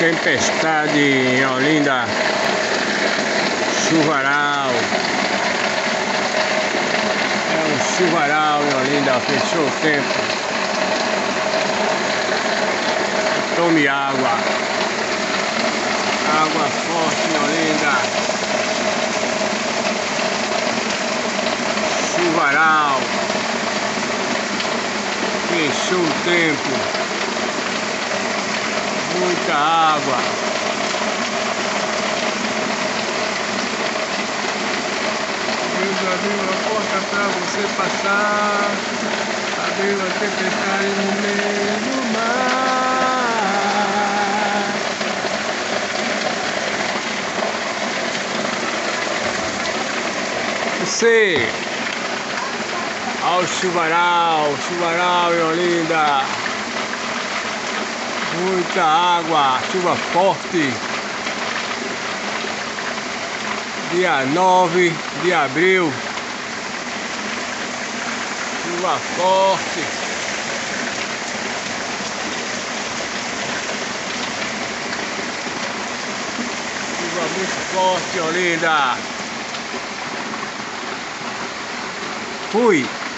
Tempestade em Olinda, chuvaral. É um chuvaral em Olinda, fechou o tempo. Tome água. Água forte em Olinda. Chuvaral. Fechou o tempo água. Deus abriu a porta para você passar. Abriu a tempestade no meio do mar. Você ao chuvaral, chuvaral em Olinda muita água, chuva forte. Dia 9 de abril. Chuva forte. Chuva muito forte, Olinda. Fui.